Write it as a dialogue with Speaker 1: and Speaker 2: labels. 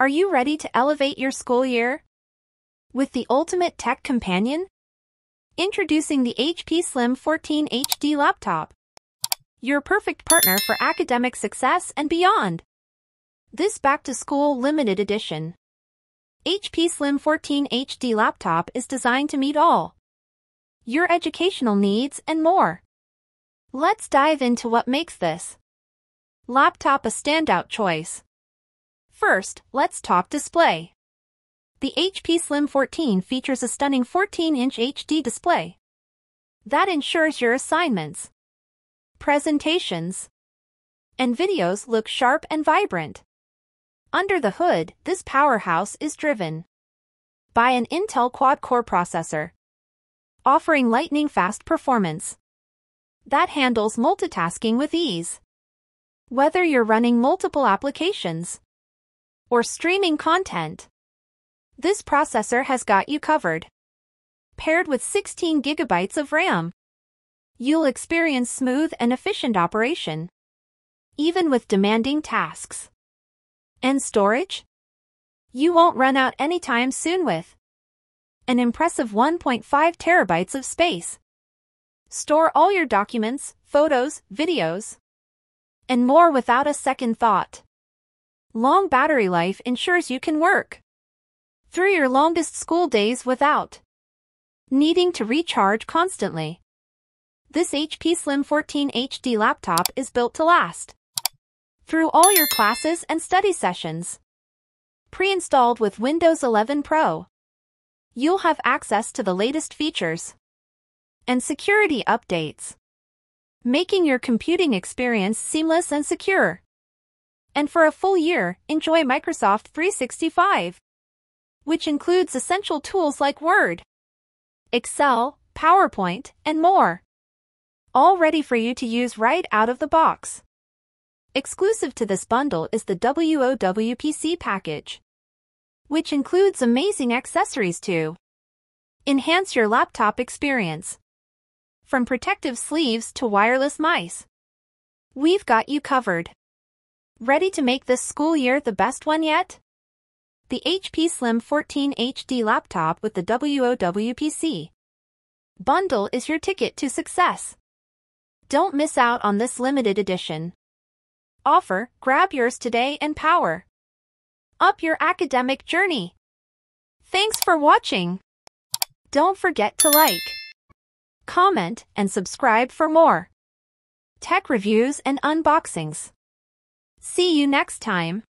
Speaker 1: Are you ready to elevate your school year? With the ultimate tech companion? Introducing the HP Slim 14 HD laptop. Your perfect partner for academic success and beyond. This back-to-school limited edition. HP Slim 14 HD laptop is designed to meet all your educational needs and more. Let's dive into what makes this laptop a standout choice. First, let's talk display. The HP Slim 14 features a stunning 14-inch HD display that ensures your assignments, presentations, and videos look sharp and vibrant. Under the hood, this powerhouse is driven by an Intel quad-core processor, offering lightning-fast performance that handles multitasking with ease. Whether you're running multiple applications or streaming content, this processor has got you covered. Paired with 16 gigabytes of RAM, you'll experience smooth and efficient operation, even with demanding tasks. And storage? You won't run out anytime soon with an impressive 1.5 terabytes of space. Store all your documents, photos, videos, and more without a second thought. Long battery life ensures you can work through your longest school days without needing to recharge constantly. This HP Slim 14 HD laptop is built to last through all your classes and study sessions. Pre-installed with Windows 11 Pro, you'll have access to the latest features and security updates, making your computing experience seamless and secure. And for a full year, enjoy Microsoft 365 which includes essential tools like Word, Excel, PowerPoint, and more. All ready for you to use right out of the box. Exclusive to this bundle is the WOWPC package, which includes amazing accessories to enhance your laptop experience. From protective sleeves to wireless mice, we've got you covered. Ready to make this school year the best one yet? The HP Slim 14 HD laptop with the WOWPC bundle is your ticket to success. Don't miss out on this limited edition offer. Grab yours today and power up your academic journey. Thanks for watching. Don't forget to like, comment, and subscribe for more tech reviews and unboxings. See you next time.